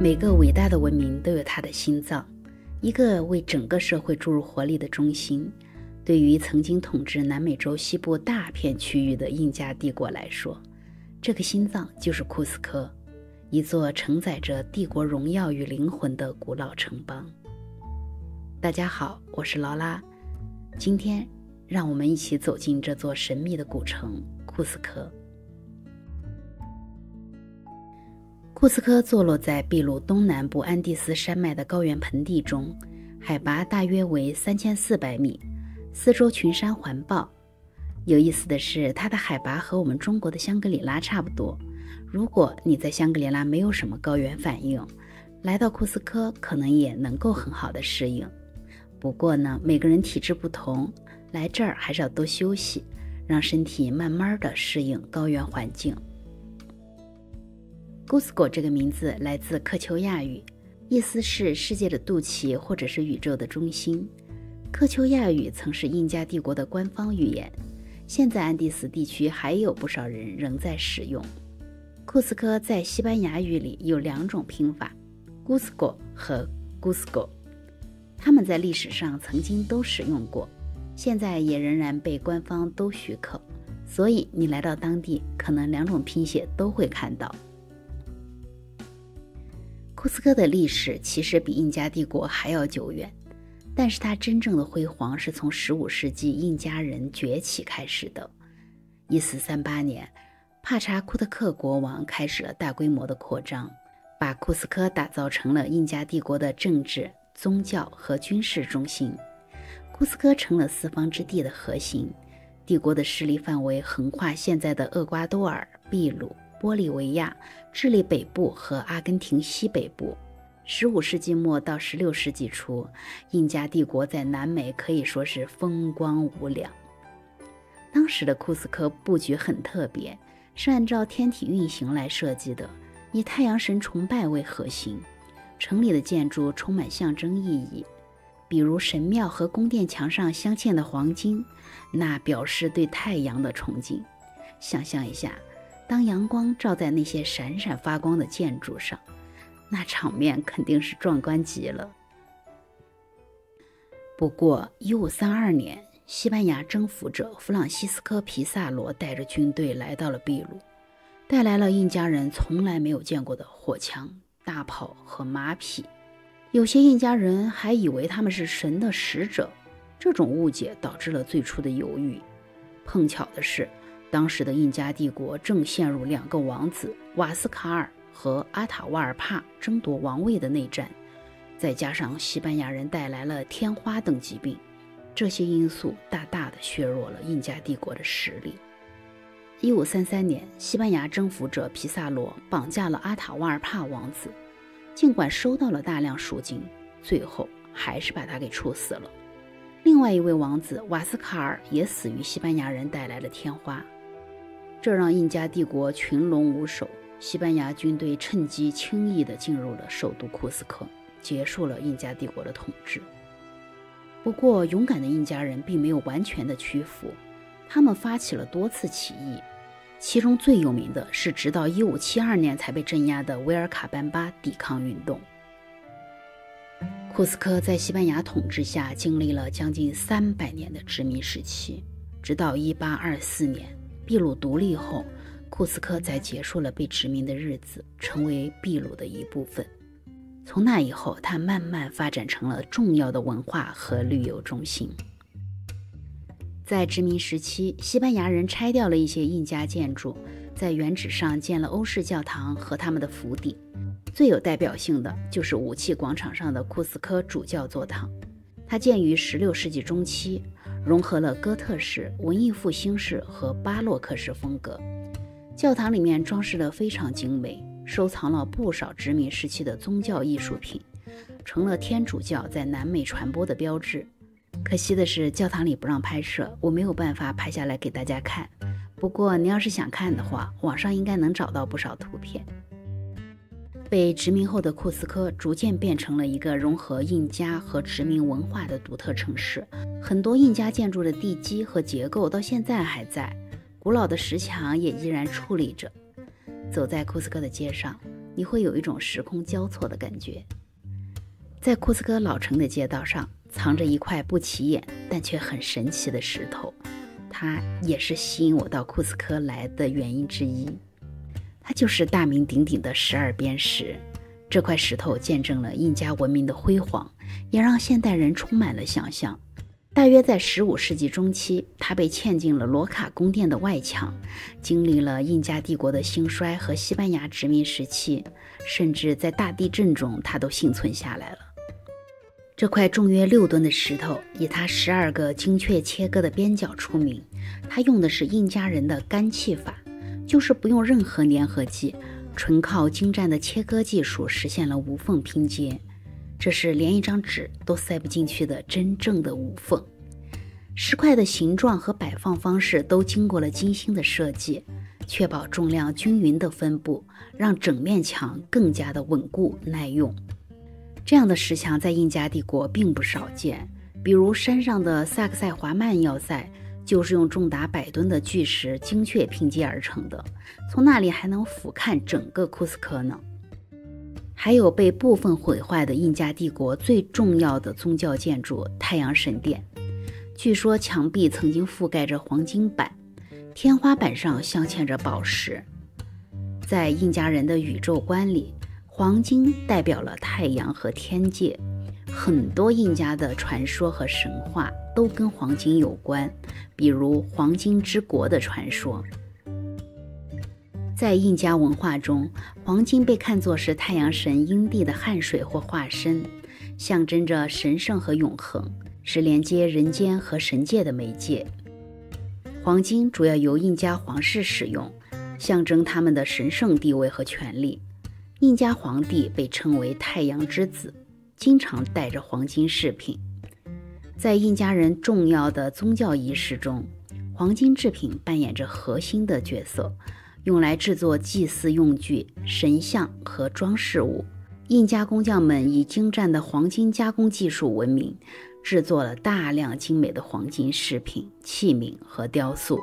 每个伟大的文明都有它的心脏，一个为整个社会注入活力的中心。对于曾经统治南美洲西部大片区域的印加帝国来说，这个心脏就是库斯科，一座承载着帝国荣耀与灵魂的古老城邦。大家好，我是劳拉，今天让我们一起走进这座神秘的古城库斯科。库斯科坐落在秘鲁东南部安第斯山脉的高原盆地中，海拔大约为三千四百米，四周群山环抱。有意思的是，它的海拔和我们中国的香格里拉差不多。如果你在香格里拉没有什么高原反应，来到库斯科可能也能够很好的适应。不过呢，每个人体质不同，来这儿还是要多休息，让身体慢慢的适应高原环境。Gusgo 这个名字来自克丘亚语，意思是世界的肚脐或者是宇宙的中心。克丘亚语曾是印加帝国的官方语言，现在安第斯地区还有不少人仍在使用。库斯科在西班牙语里有两种拼法，Cusco 和 Cusco，他们在历史上曾经都使用过，现在也仍然被官方都许可，所以你来到当地，可能两种拼写都会看到。库斯科的历史其实比印加帝国还要久远，但是它真正的辉煌是从15世纪印加人崛起开始的。1438年，帕查库特克国王开始了大规模的扩张，把库斯科打造成了印加帝国的政治、宗教和军事中心。库斯科成了四方之地的核心，帝国的势力范围横跨现在的厄瓜多尔、秘鲁。玻利维亚、智利北部和阿根廷西北部。十五世纪末到十六世纪初，印加帝国在南美可以说是风光无两。当时的库斯科布局很特别，是按照天体运行来设计的，以太阳神崇拜为核心。城里的建筑充满象征意义，比如神庙和宫殿墙上镶嵌的黄金，那表示对太阳的崇敬。想象一下。当阳光照在那些闪闪发光的建筑上，那场面肯定是壮观极了。不过，一五三二年，西班牙征服者弗朗西斯科·皮萨罗带着军队来到了秘鲁，带来了印加人从来没有见过的火枪、大炮和马匹。有些印加人还以为他们是神的使者，这种误解导致了最初的犹豫。碰巧的是。当时的印加帝国正陷入两个王子瓦斯卡尔和阿塔瓦尔帕争夺王位的内战，再加上西班牙人带来了天花等疾病，这些因素大大的削弱了印加帝国的实力。一五三三年，西班牙征服者皮萨罗绑架了阿塔瓦尔帕王子，尽管收到了大量赎金，最后还是把他给处死了。另外一位王子瓦斯卡尔也死于西班牙人带来的天花。这让印加帝国群龙无首，西班牙军队趁机轻易地进入了首都库斯科，结束了印加帝国的统治。不过，勇敢的印加人并没有完全的屈服，他们发起了多次起义，其中最有名的是直到1572年才被镇压的威尔卡班巴抵抗运动。库斯科在西班牙统治下经历了将近三百年的殖民时期，直到1824年。秘鲁独立后，库斯科才结束了被殖民的日子，成为秘鲁的一部分。从那以后，它慢慢发展成了重要的文化和旅游中心。在殖民时期，西班牙人拆掉了一些印加建筑，在原址上建了欧式教堂和他们的府邸。最有代表性的就是武器广场上的库斯科主教座堂，它建于16世纪中期。融合了哥特式、文艺复兴式和巴洛克式风格，教堂里面装饰得非常精美，收藏了不少殖民时期的宗教艺术品，成了天主教在南美传播的标志。可惜的是，教堂里不让拍摄，我没有办法拍下来给大家看。不过你要是想看的话，网上应该能找到不少图片。被殖民后的库斯科逐渐变成了一个融合印加和殖民文化的独特城市。很多印加建筑的地基和结构到现在还在，古老的石墙也依然矗立着。走在库斯科的街上，你会有一种时空交错的感觉。在库斯科老城的街道上，藏着一块不起眼但却很神奇的石头，它也是吸引我到库斯科来的原因之一。它就是大名鼎鼎的十二边石。这块石头见证了印加文明的辉煌，也让现代人充满了想象。大约在15世纪中期，它被嵌进了罗卡宫殿的外墙。经历了印加帝国的兴衰和西班牙殖民时期，甚至在大地震中，它都幸存下来了。这块重约六吨的石头以它十二个精确切割的边角出名。它用的是印加人的干砌法，就是不用任何粘合剂，纯靠精湛的切割技术实现了无缝拼接。这是连一张纸都塞不进去的真正的无缝。石块的形状和摆放方式都经过了精心的设计，确保重量均匀的分布，让整面墙更加的稳固耐用。这样的石墙在印加帝国并不少见，比如山上的萨克塞华曼要塞，就是用重达百吨的巨石精确拼接而成的，从那里还能俯瞰整个库斯科呢。还有被部分毁坏的印加帝国最重要的宗教建筑太阳神殿，据说墙壁曾经覆盖着黄金板，天花板上镶嵌着宝石。在印加人的宇宙观里，黄金代表了太阳和天界，很多印加的传说和神话都跟黄金有关，比如黄金之国的传说。在印加文化中，黄金被看作是太阳神阴地的汗水或化身，象征着神圣和永恒，是连接人间和神界的媒介。黄金主要由印加皇室使用，象征他们的神圣地位和权力。印加皇帝被称为太阳之子，经常带着黄金饰品。在印加人重要的宗教仪式中，黄金制品扮演着核心的角色。用来制作祭祀用具、神像和装饰物。印加工匠们以精湛的黄金加工技术闻名，制作了大量精美的黄金饰品、器皿和雕塑。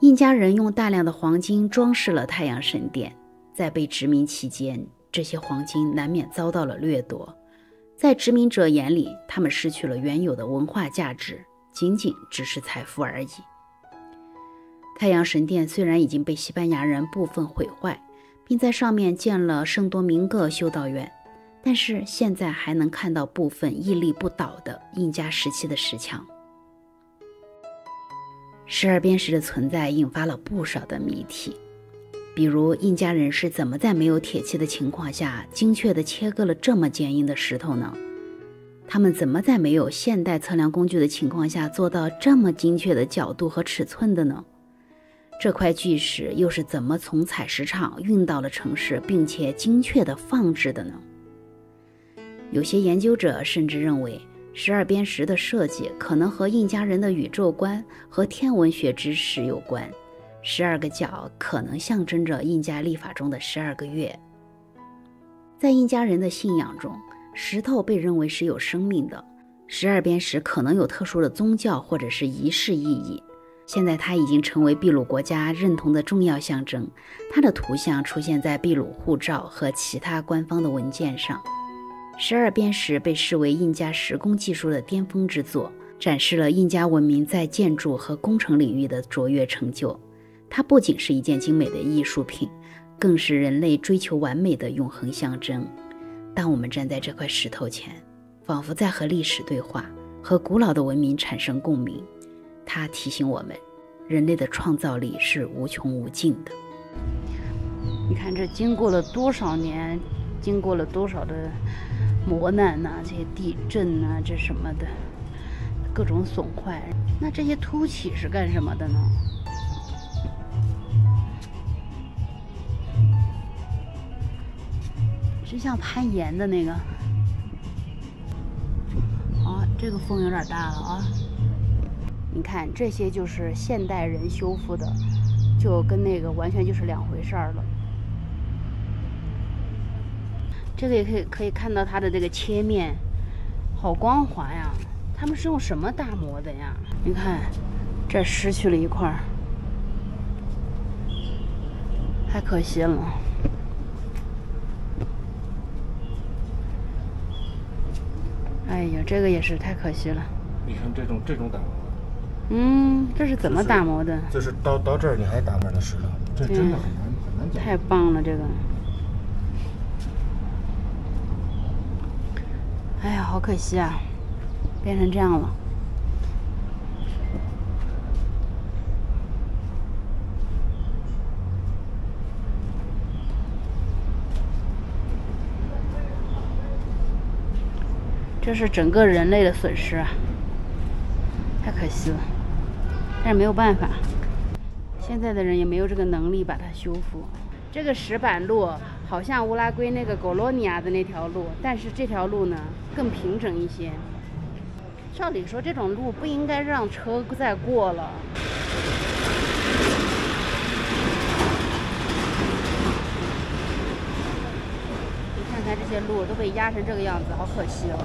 印加人用大量的黄金装饰了太阳神殿。在被殖民期间，这些黄金难免遭到了掠夺。在殖民者眼里，他们失去了原有的文化价值，仅仅只是财富而已。太阳神殿虽然已经被西班牙人部分毁坏，并在上面建了圣多明各修道院，但是现在还能看到部分屹立不倒的印加时期的石墙。十二边石的存在引发了不少的谜题，比如印加人是怎么在没有铁器的情况下，精确地切割了这么坚硬的石头呢？他们怎么在没有现代测量工具的情况下，做到这么精确的角度和尺寸的呢？这块巨石又是怎么从采石场运到了城市，并且精确地放置的呢？有些研究者甚至认为，十二边石的设计可能和印加人的宇宙观和天文学知识有关。十二个角可能象征着印加历法中的十二个月。在印加人的信仰中，石头被认为是有生命的，十二边石可能有特殊的宗教或者是仪式意义。现在它已经成为秘鲁国家认同的重要象征，它的图像出现在秘鲁护照和其他官方的文件上。十二边石被视为印加石工技术的巅峰之作，展示了印加文明在建筑和工程领域的卓越成就。它不仅是一件精美的艺术品，更是人类追求完美的永恒象征。当我们站在这块石头前，仿佛在和历史对话，和古老的文明产生共鸣。它提醒我们，人类的创造力是无穷无尽的。你看，这经过了多少年，经过了多少的磨难呐，这些地震呐，这什么的，各种损坏。那这些凸起是干什么的呢？就像攀岩的那个。啊，这个风有点大了啊。你看，这些就是现代人修复的，就跟那个完全就是两回事儿了。这个也可以可以看到它的这个切面，好光滑呀！他们是用什么打磨的呀？你看，这失去了一块儿，太可惜了。哎呀，这个也是太可惜了。你看这种这种打磨，嗯，这是怎么打磨的？这是到到这儿你还打磨的石头，这真的很难很难讲。太棒了，这个。哎呀，好可惜啊，变成这样了。这是整个人类的损失啊，太可惜了。但是没有办法，现在的人也没有这个能力把它修复。这个石板路好像乌拉圭那个狗罗尼亚的那条路，但是这条路呢更平整一些。照理说，这种路不应该让车再过了。看这些路都被压成这个样子，好可惜哦。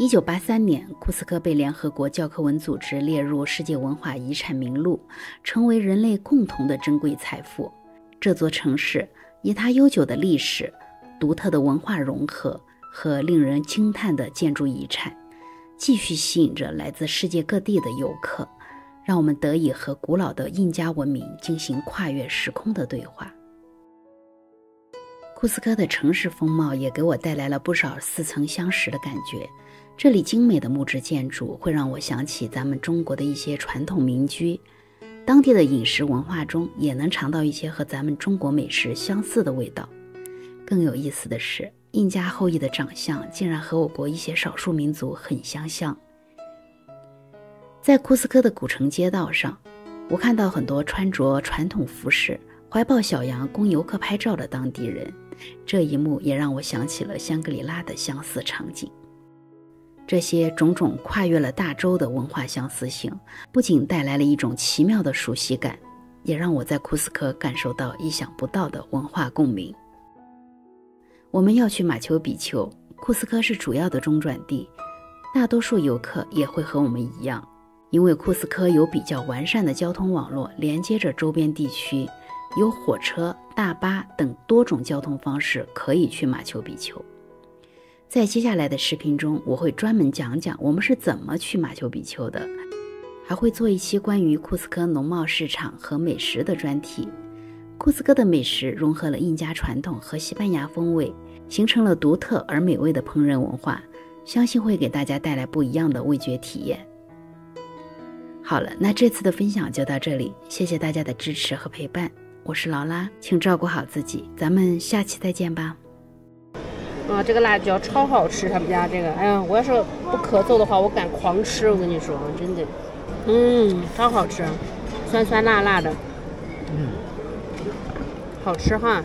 一九八三年，库斯科被联合国教科文组织列入世界文化遗产名录，成为人类共同的珍贵财富。这座城市以它悠久的历史、独特的文化融合和令人惊叹的建筑遗产，继续吸引着来自世界各地的游客。让我们得以和古老的印加文明进行跨越时空的对话。库斯科的城市风貌也给我带来了不少似曾相识的感觉。这里精美的木质建筑会让我想起咱们中国的一些传统民居，当地的饮食文化中也能尝到一些和咱们中国美食相似的味道。更有意思的是，印加后裔的长相竟然和我国一些少数民族很相像。在库斯科的古城街道上，我看到很多穿着传统服饰、怀抱小羊供游客拍照的当地人。这一幕也让我想起了香格里拉的相似场景。这些种种跨越了大洲的文化相似性，不仅带来了一种奇妙的熟悉感，也让我在库斯科感受到意想不到的文化共鸣。我们要去马丘比丘，库斯科是主要的中转地，大多数游客也会和我们一样。因为库斯科有比较完善的交通网络，连接着周边地区，有火车、大巴等多种交通方式可以去马丘比丘。在接下来的视频中，我会专门讲讲我们是怎么去马丘比丘的，还会做一期关于库斯科农贸市场和美食的专题。库斯科的美食融合了印加传统和西班牙风味，形成了独特而美味的烹饪文化，相信会给大家带来不一样的味觉体验。好了，那这次的分享就到这里，谢谢大家的支持和陪伴，我是劳拉，请照顾好自己，咱们下期再见吧。啊，这个辣椒超好吃，他们家这个，哎呀，我要是不咳嗽的话，我敢狂吃，我跟你说，真的，嗯，超好吃，酸酸辣辣的，嗯，好吃哈。